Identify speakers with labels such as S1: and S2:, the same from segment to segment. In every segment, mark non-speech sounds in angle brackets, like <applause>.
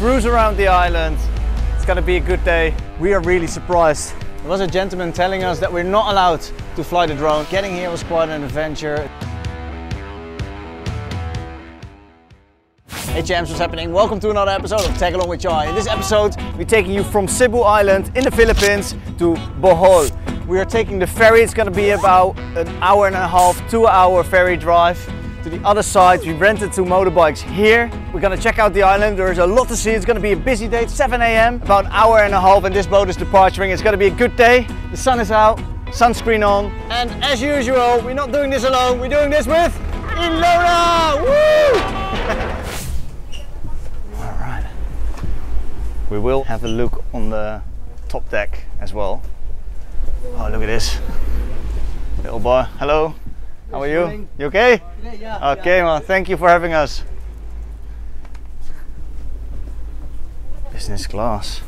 S1: cruise around the island. It's gonna be a good day. We are really surprised. There was a gentleman telling us that we're not allowed to fly the drone. Getting here was quite an adventure. Hey champs, what's happening? Welcome to another episode of Tag Along with Chai. In this episode, we're taking you from Cebu Island in the Philippines to Bohol. We are taking the ferry. It's gonna be about an hour and a half, two hour ferry drive to the other side. We rented two motorbikes here. We're gonna check out the island. There's a lot to see. It's gonna be a busy day, It's 7 a.m. About an hour and a half and this boat is departing. It's gonna be a good day. The sun is out, sunscreen on. And as usual, we're not doing this alone. We're doing this with Ilona! Woo! <laughs> All right. We will have a look on the top deck as well. Oh, look at this. Little boy. Hello. How are you? You okay? Okay, well, thank you for having us. Business class.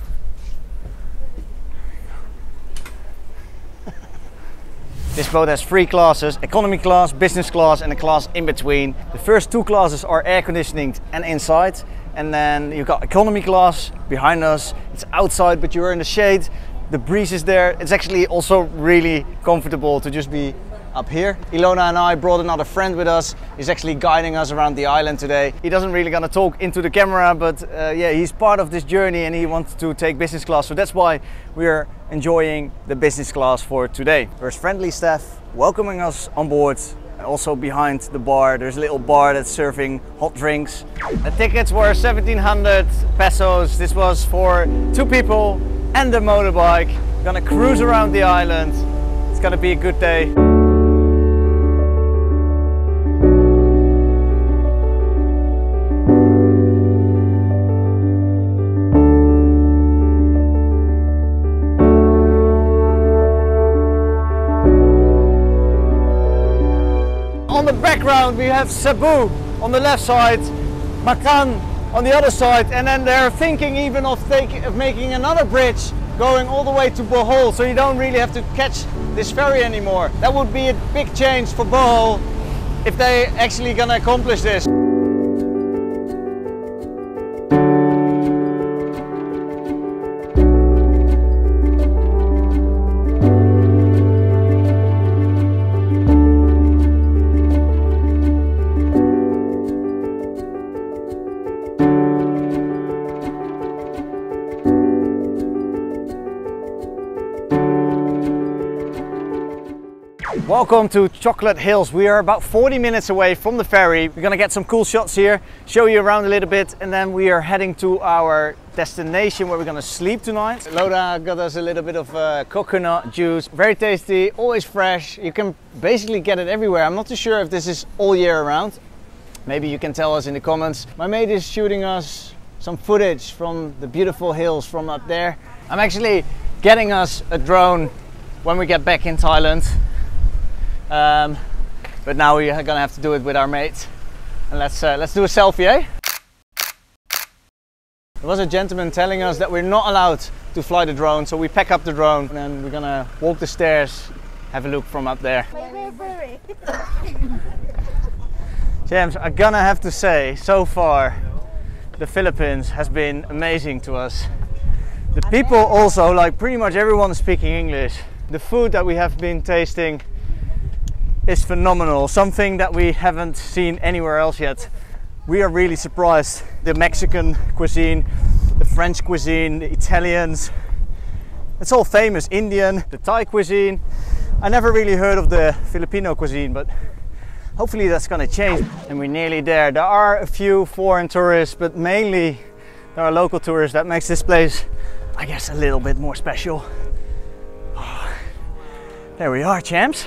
S1: <laughs> This boat has three classes, economy class, business class and a class in between. The first two classes are air conditioning and inside. And then you've got economy class behind us. It's outside, but you're in the shade. The breeze is there. It's actually also really comfortable to just be up here. Ilona and I brought another friend with us. He's actually guiding us around the island today. He doesn't really gonna talk into the camera, but uh, yeah, he's part of this journey and he wants to take business class. So that's why we're enjoying the business class for today. There's friendly staff welcoming us on board. Also behind the bar, there's a little bar that's serving hot drinks. The tickets were 1700 pesos. This was for two people and a motorbike. We're gonna cruise around the island. It's gonna be a good day. We have Cebu on the left side, Mactan on the other side, and then they're thinking even of, taking, of making another bridge going all the way to Bohol, so you don't really have to catch this ferry anymore. That would be a big change for Bohol if they actually gonna accomplish this. Welcome to Chocolate Hills. We are about 40 minutes away from the ferry. We're gonna get some cool shots here, show you around a little bit, and then we are heading to our destination where we're gonna sleep tonight. Loda got us a little bit of uh, coconut juice. Very tasty, always fresh. You can basically get it everywhere. I'm not too sure if this is all year around. Maybe you can tell us in the comments. My mate is shooting us some footage from the beautiful hills from up there. I'm actually getting us a drone when we get back in Thailand. Um, but now we're gonna have to do it with our mates. And let's uh, let's do a selfie, eh? There was a gentleman telling us that we're not allowed to fly the drone, so we pack up the drone and then we're gonna walk the stairs, have a look from up there. <laughs> James, I'm gonna have to say, so far, the Philippines has been amazing to us. The people also, like pretty much everyone speaking English. The food that we have been tasting is phenomenal, something that we haven't seen anywhere else yet. We are really surprised. The Mexican cuisine, the French cuisine, the Italians, it's all famous. Indian, the Thai cuisine. I never really heard of the Filipino cuisine, but hopefully that's gonna change. And we're nearly there. There are a few foreign tourists, but mainly there are local tourists that makes this place, I guess, a little bit more special. Ah, there we are, champs.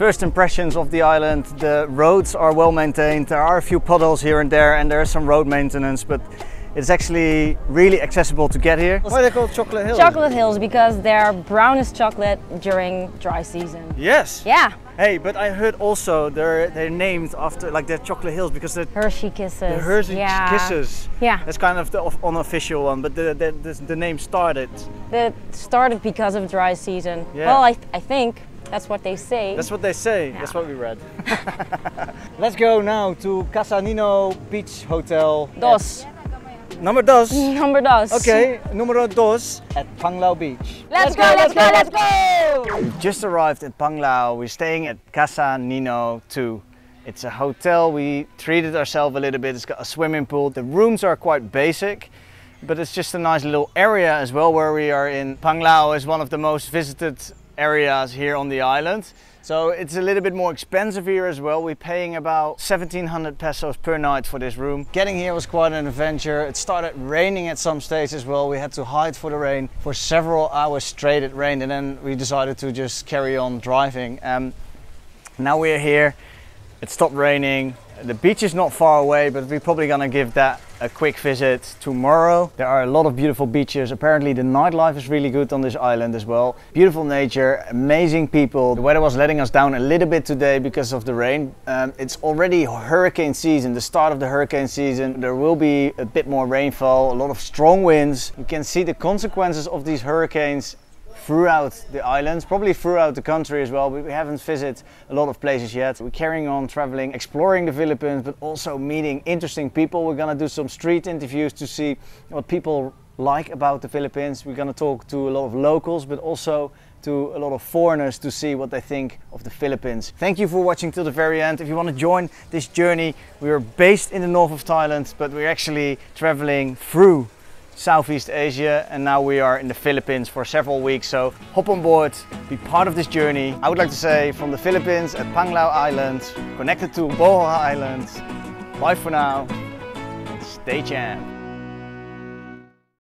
S1: First impressions of the island, the roads are well maintained. There are a few puddles here and there and there is some road maintenance, but It's actually really accessible to get here. Why are they called Chocolate Hills?
S2: Chocolate Hills because they're brownest chocolate during dry season.
S1: Yes.
S2: Yeah.
S1: Hey, but I heard also they're they're named after like they're Chocolate Hills because they're
S2: Hershey Kisses.
S1: the Hershey
S2: yeah.
S1: Kisses.
S2: Yeah.
S1: That's kind of the unofficial one, but the the, the, the name started.
S2: That started because of dry season.
S1: Yeah.
S2: Well, I, I think that's what they say.
S1: That's what they say. That's what we read. <laughs> Let's go now to Casa Nino Beach Hotel.
S2: Dos.
S1: Number dos. <laughs>
S2: Number dos.
S1: Okay, numero dos at Panglao Beach.
S2: Let's go, let's go, let's go!
S1: We just arrived at Panglao. We're staying at Casa Nino 2. It's a hotel. We treated ourselves a little bit. It's got a swimming pool. The rooms are quite basic, but it's just a nice little area as well where we are in. Panglao is one of the most visited areas here on the island. So it's a little bit more expensive here as well. We're paying about 1700 pesos per night for this room. Getting here was quite an adventure. It started raining at some stage as well. We had to hide for the rain for several hours straight. It rained and then we decided to just carry on driving. Um, now we're here. It stopped raining. The beach is not far away, but we're probably gonna give that a quick visit tomorrow. There are a lot of beautiful beaches. Apparently the nightlife is really good on this island as well. Beautiful nature, amazing people. The weather was letting us down a little bit today because of the rain. Um, it's already hurricane season, the start of the hurricane season. There will be a bit more rainfall, a lot of strong winds. You can see the consequences of these hurricanes throughout the islands, probably throughout the country as well. but We haven't visited a lot of places yet. We're carrying on traveling, exploring the Philippines, but also meeting interesting people. We're gonna do some street interviews to see what people like about the Philippines. We're gonna talk to a lot of locals, but also to a lot of foreigners to see what they think of the Philippines. Thank you for watching till the very end. If you want to join this journey, we are based in the north of Thailand, but we're actually traveling through Southeast Asia and now we are in the Philippines for several weeks. So hop on board, be part of this journey. I would like to say from the Philippines at Panglao Island, connected to Bohol Island. Bye for now. Stay champ.